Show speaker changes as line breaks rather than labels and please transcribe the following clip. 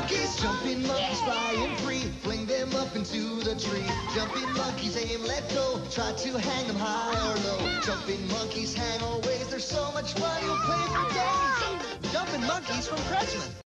monkeys. Jumping monkeys flying free. Fling them up into the tree. Jumping monkeys aim, let go. Try to hang them high or low. Jumping monkeys hang always. There's so much fun you'll play for days. Jumping monkeys from Pressman.